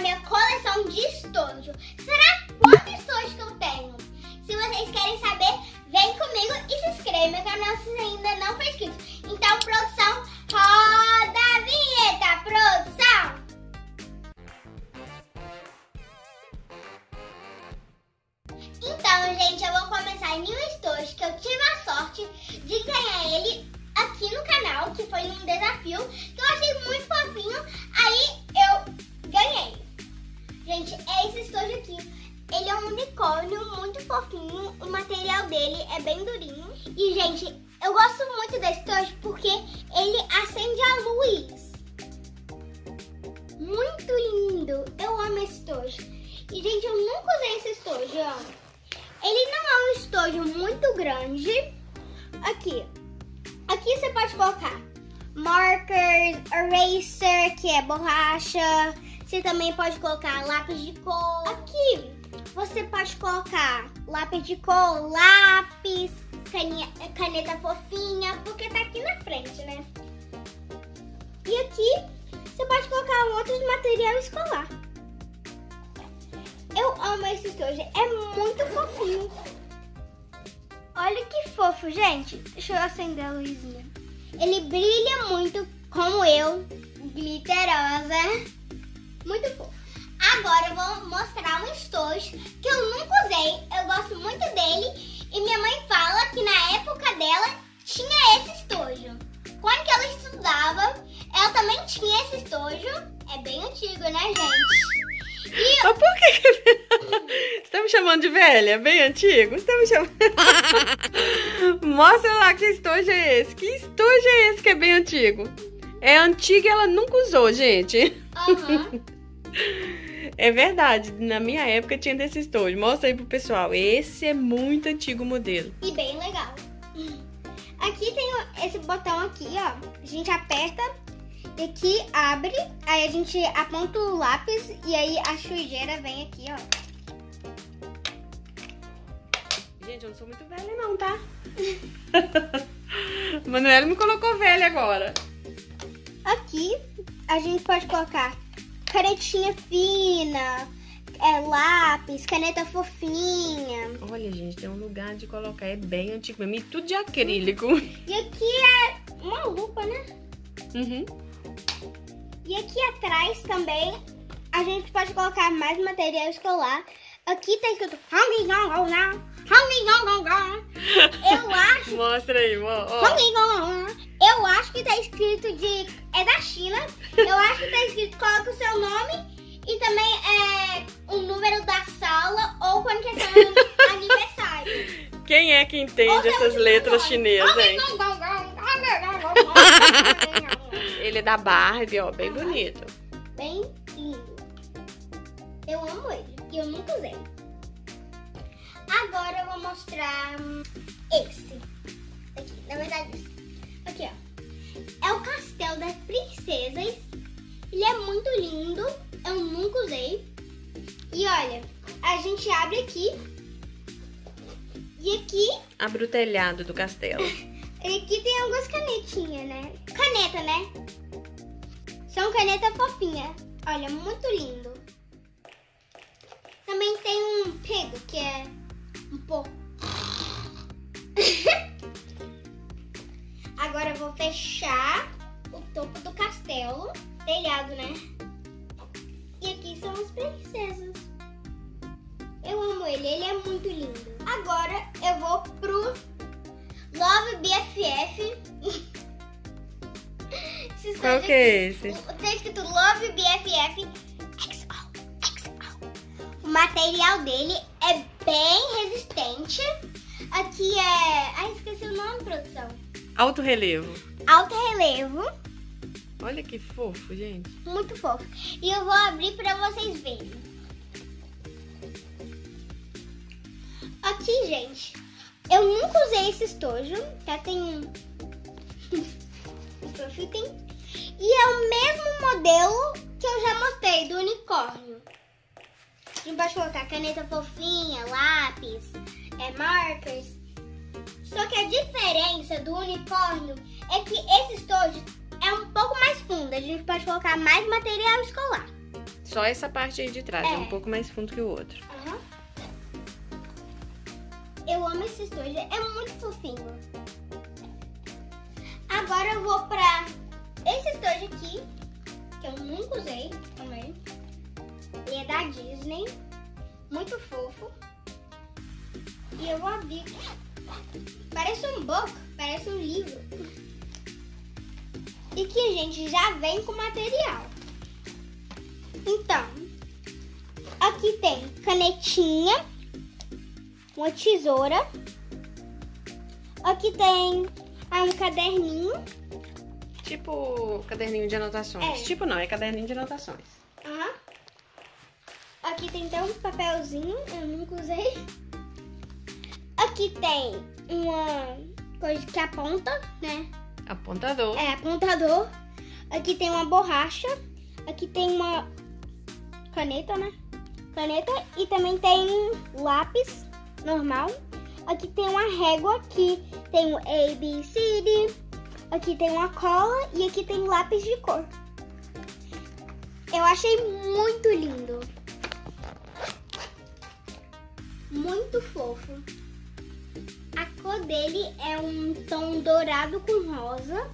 minha coleção de estojo. Será quanto estojo que eu tenho? Se vocês querem saber, vem comigo e se inscreve no canal se ainda não for inscrito. Então, produção, roda a vinheta, produção! Aqui, Aqui você pode colocar marker, eraser, que é borracha. Você também pode colocar lápis de cor. Aqui você pode colocar lápis de cor, lápis, caneta, fofinha, porque tá aqui na frente, né? E aqui você pode colocar um outro material escolar. Eu amo esse estojo, é muito fofinho. Olha que fofo, gente. Deixa eu acender a luzinha. Ele brilha muito, como eu, glitterosa. Muito fofo. Agora eu vou mostrar um estojo que eu nunca usei. Eu gosto muito dele. E minha mãe fala que na época dela tinha esse estojo. Quando ela estudava, ela também tinha esse estojo. É bem antigo, né, gente? Mas por que... Você tá me chamando de velha? Bem antigo? Você tá me chamando... Mostra lá que estojo é esse. Que estojo é esse que é bem antigo? É antigo e ela nunca usou, gente. Uhum. É verdade, na minha época tinha desse estojo. Mostra aí pro pessoal. Esse é muito antigo modelo. E bem legal. Aqui tem esse botão aqui, ó. A gente aperta aqui abre, aí a gente aponta o lápis e aí a sujeira vem aqui, ó. Gente, eu não sou muito velha não, tá? Manuela me colocou velha agora. Aqui a gente pode colocar canetinha fina, é, lápis, caneta fofinha. Olha, gente, tem um lugar de colocar, é bem antigo e tudo de acrílico. E aqui é uma lupa, né? Uhum. E aqui atrás também a gente pode colocar mais material escolar. Aqui tá escrito Eu acho. Mostra aí, ó. Eu acho que tá escrito de. É da China. Eu acho que tá escrito coloca o seu nome e também é o número da sala ou quando que é seu aniversário. Quem é que entende essas letras chinesas, hein? Ele é da Barbie, ó, bem bonito. Bem lindo. Eu amo ele e eu nunca usei. Agora eu vou mostrar esse. Aqui, na verdade, aqui, ó. É o Castelo das Princesas. Ele é muito lindo. Eu nunca usei. E olha, a gente abre aqui. E aqui... Abre o telhado do castelo. E aqui tem algumas canetinhas, né? Caneta, né? São caneta fofinha. Olha, muito lindo. Também tem um pego, que é um pouco... Agora eu vou fechar o topo do castelo. Telhado, né? E aqui são as princesas. Eu amo ele, ele é muito lindo. Agora eu vou pro Love BFF. Qual que é esse? Tá escrito Love BFF XO, XO. O material dele é bem resistente. Aqui é... Ai, esqueci o nome, produção. Alto relevo. Alto relevo. Olha que fofo, gente. Muito fofo. E eu vou abrir pra vocês verem. Aqui, gente, eu nunca usei esse estojo, tá? Tem um... um E é o mesmo modelo que eu já mostrei, do unicórnio. A gente pode colocar caneta fofinha, lápis, é, markers. Só que a diferença do unicórnio é que esse estojo é um pouco mais fundo. A gente pode colocar mais material escolar. Só essa parte aí de trás, é, É. um pouco mais fundo que o outro. Aham. Eu amo esse estojo, é muito fofinho. Agora eu vou pra esse estojo aqui, que eu nunca usei também. Ele é da Disney, muito fofo. E eu vou abrir. Parece um book, parece um livro. E que, gente, já vem com material. Então, aqui tem canetinha, uma tesoura. Aqui tem ah, um caderninho. Tipo caderninho de anotações. É. Tipo não, é caderninho de anotações. Aham. Aqui tem até um papelzinho, eu nunca usei. Aqui tem uma coisa que aponta, né? Apontador. É, apontador. Aqui tem uma borracha. Aqui tem uma caneta, né? Caneta. E também tem lápis normal. Aqui tem uma régua que tem o A, B, C, D. Aqui tem uma cola e aqui tem lápis de cor. Eu achei muito lindo. Muito fofo. A cor dele é um tom dourado com rosa.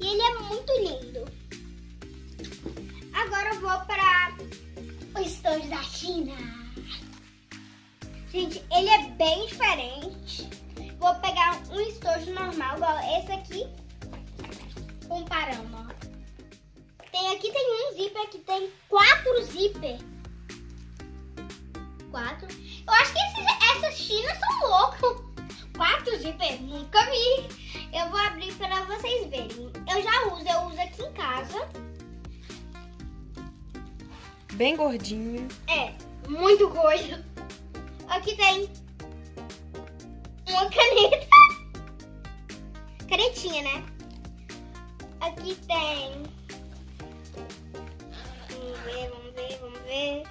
E ele é muito lindo. Agora eu vou para o estojo da China. Gente, ele é bem diferente. Vou pegar um estojo normal, igual esse aqui. Comparando, ó. Tem aqui tem um zíper, aqui tem quatro zíper. Quatro. Eu acho que esses, essas chinas são loucos. Quatro zíper, nunca vi. Eu vou abrir para vocês verem. Eu já uso, eu uso aqui em casa. Bem gordinho. É, muito coisa. Aqui tem uma caneta. Canetinha, né? Aqui tem. Vamos ver, vamos ver, vamos ver.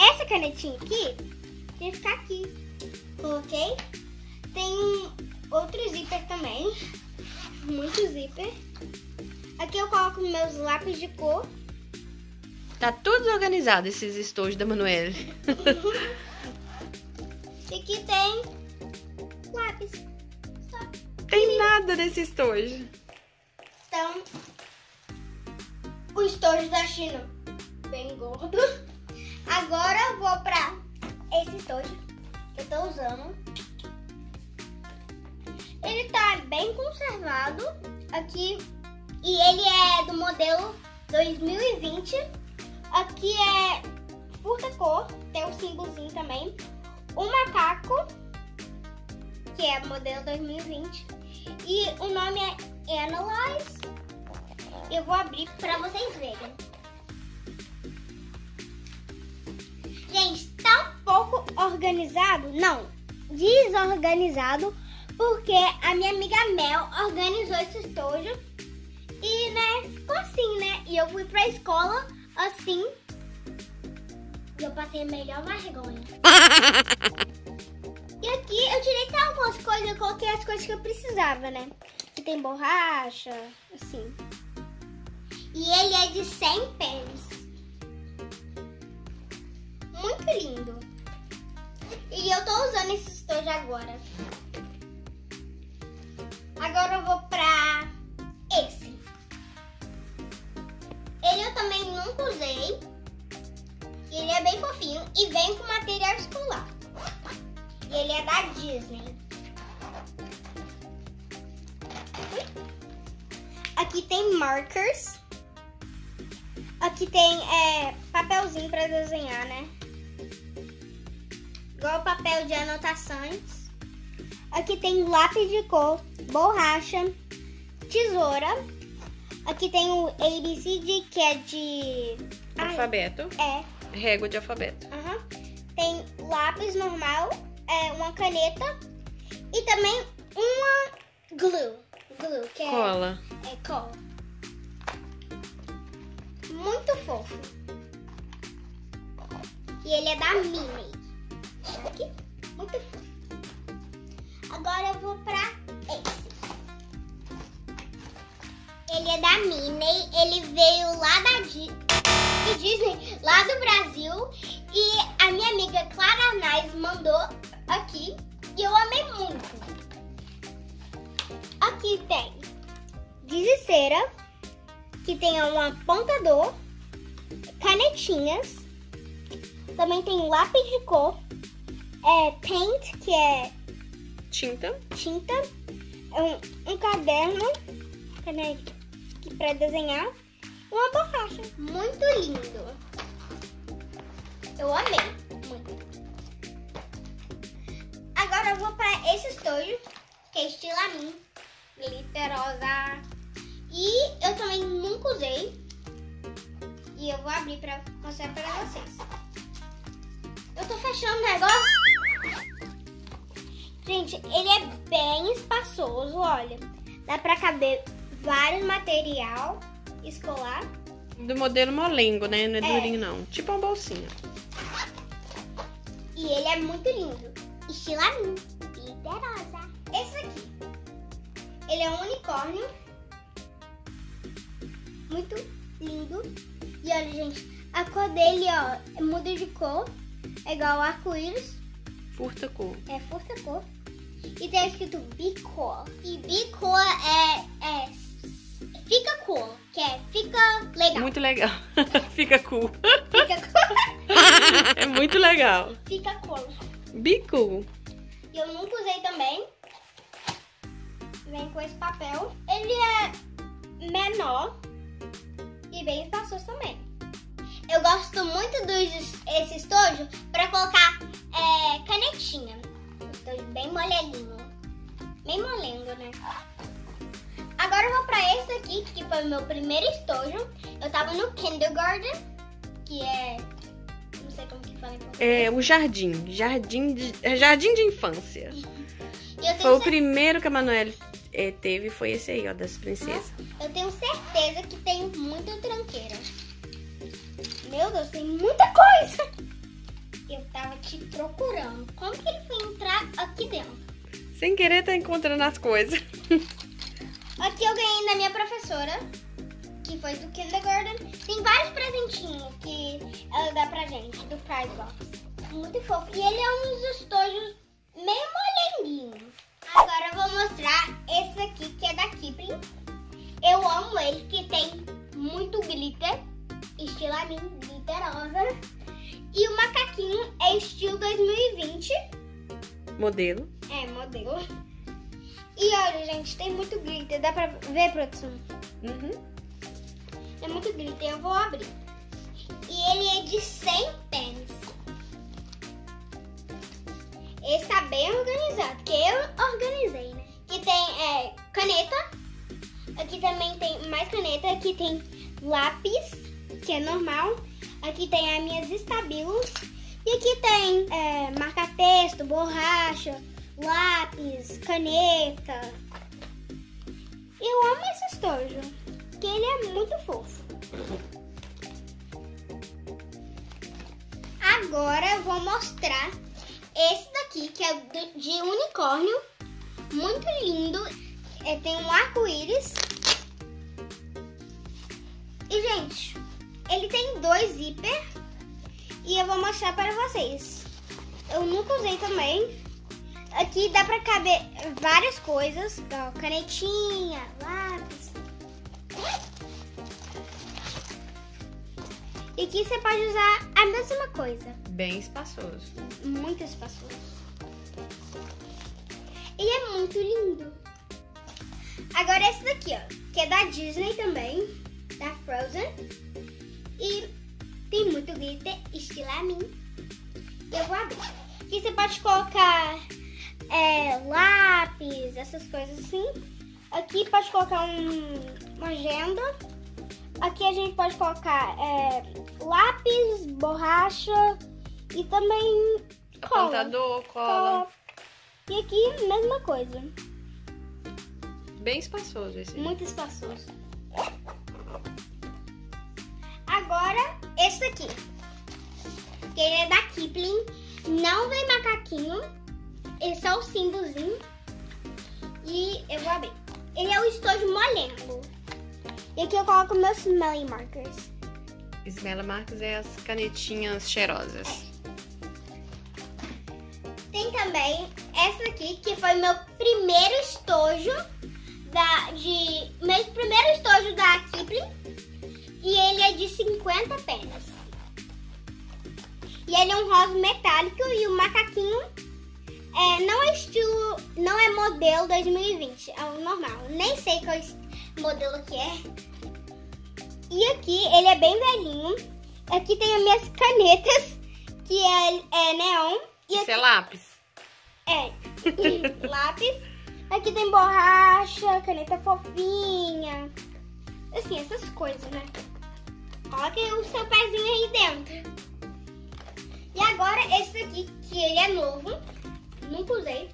Essa canetinha aqui tem que ficar aqui. Coloquei. Tem outro zíper também. Muito zíper. Aqui eu coloco meus lápis de cor. Tá tudo organizado esses estojos da Manuela. E aqui tem lápis. Só. Tem nada nesse estojo. Então, o estojo da China, bem gordo. Agora eu vou pra esse estojo que eu tô usando. Ele tá bem conservado aqui e ele é do modelo 2020. Aqui é furta cor, tem um símbolozinho também. O macaco, que é modelo 2020. E o nome é Analyze. Eu vou abrir pra vocês verem. Gente, tá um pouco organizado? Não, desorganizado, porque a minha amiga Mel organizou esse estojo. E, né, ficou assim, né? E eu fui pra escola assim. Eu passei a melhor vergonha. E aqui eu tirei até algumas coisas, eu coloquei as coisas que eu precisava, né? Que tem borracha, assim. E ele é de 100 pens. Muito lindo. E eu tô usando esse estojo agora. Agora eu vou pra usei. Ele é bem fofinho e vem com material escolar. E ele é da Disney. Aqui tem markers. Aqui tem é, papelzinho para desenhar, né? Igual papel de anotações. Aqui tem lápis de cor, borracha, tesoura. Aqui tem o ABCD, que é de. Ai, Alfabeto. é. Régua de alfabeto. Aham. Tem lápis normal, é, uma caneta e também uma glue. Glue, que é, Cola. é cola. Muito fofo. E ele é da Minnie. Aqui. Muito fofo. Agora eu vou pra Ele é da Minnie, ele veio lá da Di- de Disney, lá do Brasil. E a minha amiga Clara Arnaz mandou aqui e eu amei muito. Aqui tem deseceira, que tem um apontador, canetinhas, também tem lápis de cor, é paint, que é Tinta. tinta, um, um caderno caneta para desenhar uma borracha. Muito lindo. Eu amei. Muito. Agora eu vou para esse estojo, que é estilo a mim. Glitterosa. E eu também nunca usei. E eu vou abrir para mostrar para vocês. Eu tô fechando o negócio. Gente, ele é bem espaçoso, olha. Dá pra caber vários material escolar. Do modelo molengo, né? Não é, É. durinho, não. Tipo uma bolsinha. E ele é muito lindo. Estilo a mim. Poderosa. Esse aqui. Ele é um unicórnio. Muito lindo. E olha, gente, a cor dele, ó, muda de cor. É igual arco-íris. Furta cor. É furta cor. E tem escrito Bicor. E Bicor é, é. Cool. Que é fica legal. Muito legal. Fica cool. Fica cool. é muito legal. fica cool. Be cool. Eu nunca usei também. Vem com esse papel. Ele é menor e bem espaçoso também. Eu gosto muito dos esse estojo para colocar é, canetinha. Um estojo bem molelinho. Bem molengo, né? Agora eu vou pra esse aqui, que foi o meu primeiro estojo. Eu tava no kindergarten, que é... Não sei como que fala em português. É o jardim. Jardim de, é jardim de infância. Foi o primeiro que a Manoel eh, teve, foi esse aí, ó, das princesas. Eu tenho certeza que tem muita tranqueira. Meu Deus, tem muita coisa! Eu tava te procurando. Como que ele foi entrar aqui dentro? Sem querer tá encontrando as coisas. Aqui eu ganhei da minha professora, que foi do kindergarten. Tem vários presentinhos que ela dá pra gente, do Prize Box. Muito fofo. E ele é um dos estojos meio molenguinho. Agora eu vou mostrar esse aqui, que é da Kipling. Eu amo ele, que tem muito glitter. Estilo a mim, glitterosa. E o macaquinho é estilo 2020. Modelo. É, modelo. E olha, gente, tem muito glitter. Dá pra ver, produção? Uhum. É muito glitter. Eu vou abrir. E ele é de 100 pens. Esse tá bem organizado, que eu organizei, né? Que tem é, caneta. Aqui também tem mais caneta. Aqui tem lápis, que é normal. Aqui tem as minhas estabilos. E aqui tem é, marca-texto, borracha, lápis, caneta. Eu amo esse estojo, que ele é muito fofo. Agora eu vou mostrar esse daqui, que é de unicórnio. Muito lindo. É, tem um arco-íris. E, gente, ele tem dois zíper. E eu vou mostrar para vocês. Eu nunca usei também. Aqui dá pra caber várias coisas. igual Canetinha, lápis. E aqui você pode usar a mesma coisa. Bem espaçoso. Muito espaçoso. Ele é muito lindo. Agora esse daqui, ó. Que é da Disney também. Da Frozen. E tem muito glitter, estilo a mim. Eu vou abrir. Aqui você pode colocar é, lápis, essas coisas assim. Aqui pode colocar um, uma agenda. Aqui a gente pode colocar é, lápis, borracha e também cola. Apontador, cola. E aqui, mesma coisa. Bem espaçoso esse. Muito espaçoso. Agora, esse daqui. Que ele é da Kipling. Não vem macaquinho. É só o símbolozinho. E eu vou abrir. Ele é o estojo molengo. E aqui eu coloco meus smelly markers. Smelly markers é as canetinhas cheirosas. Tem também essa aqui, que foi meu primeiro estojo da, de. Meu primeiro estojo da Kipling. E ele é de 50 penas. E ele é um rosa metálico e o macaquinho é, não é estilo. Não é modelo 2020, é o normal. Nem sei qual modelo que é. E aqui ele é bem velhinho. Aqui tem as minhas canetas, que é, é neon. E Isso é lápis. É, lápis. Aqui tem borracha, caneta fofinha. Assim, essas coisas, né? Coloque o seu pezinho aí dentro. E agora esse aqui, que ele é novo. Nunca usei.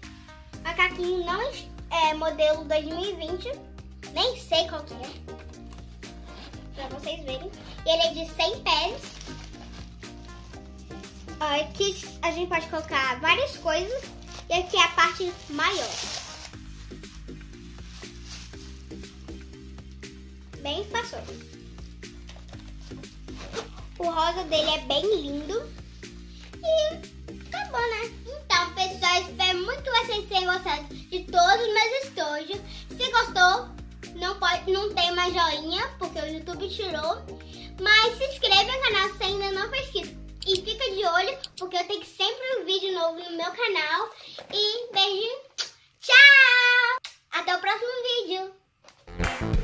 Macaquinho não é modelo 2020. Nem sei qual que é. Pra vocês verem. Ele é de 100 pés. Aqui a gente pode colocar várias coisas. E aqui é a parte maior. Bem espaçoso. O rosa dele é bem lindo. E acabou, né? pessoal, espero muito vocês tenham gostado de todos os meus estojos. Se gostou, não, pode, não tem mais joinha, porque o YouTube tirou. Mas se inscreve no canal se ainda não foi inscrito. E fica de olho, porque eu tenho sempre um vídeo novo no meu canal. E beijo, tchau! Até o próximo vídeo!